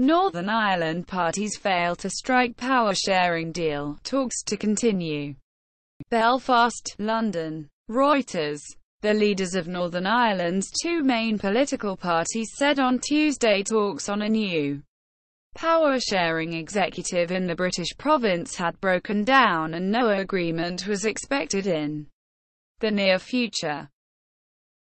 Northern Ireland parties fail to strike power-sharing deal, talks to continue. Belfast, London. Reuters. The leaders of Northern Ireland's two main political parties said on Tuesday talks on a new power-sharing executive in the British province had broken down and no agreement was expected in the near future.